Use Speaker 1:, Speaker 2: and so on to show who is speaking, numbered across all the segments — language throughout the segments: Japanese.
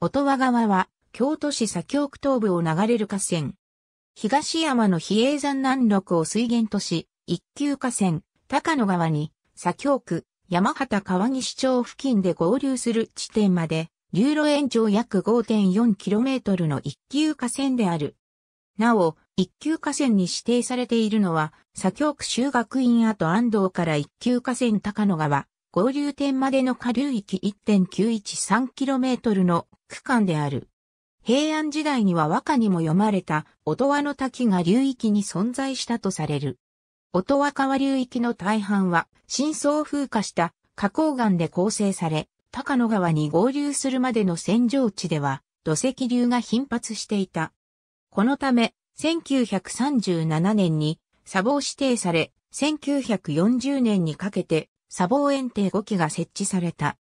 Speaker 1: 音羽川は、京都市左京区東部を流れる河川。東山の比叡山南麓を水源とし、一級河川、高野川に、左京区、山形川西町付近で合流する地点まで、流路延長約 5.4km の一級河川である。なお、一級河川に指定されているのは、左京区修学院跡安藤から一級河川高野川、合流点までの下流域 1.913km の区間である。平安時代には和歌にも読まれた音羽の滝が流域に存在したとされる。音羽川流域の大半は深層風化した花崗岩で構成され、高野川に合流するまでの戦場地では土石流が頻発していた。このため、1937年に砂防指定され、1940年にかけて砂防園庭5基が設置された。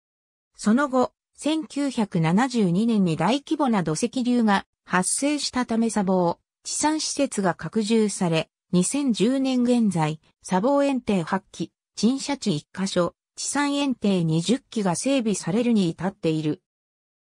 Speaker 1: その後、1972年に大規模な土石流が発生したため砂防、地産施設が拡充され、2010年現在、砂防園庭8基、陳社地1カ所、地産園庭20基が整備されるに至っている。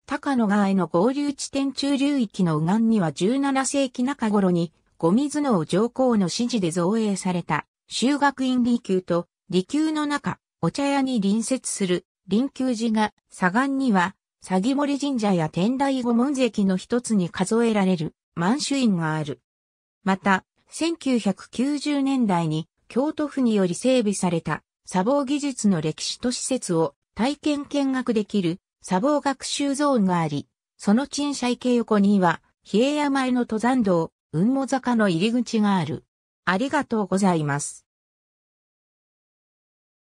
Speaker 1: 高野川への合流地点中流域の右岸には17世紀中頃に、ゴミ頭脳上皇の指示で造営された、修学院離宮と、離宮の中、お茶屋に隣接する、臨宮寺が、左岸には、詐欺森神社や天台御門跡の一つに数えられる、満州院がある。また、1990年代に、京都府により整備された、砂防技術の歴史と施設を体験見学できる砂防学習ゾーンがあり、その鎮斜池横には、比叡山への登山道、雲母坂の入り口がある。ありがとうございます。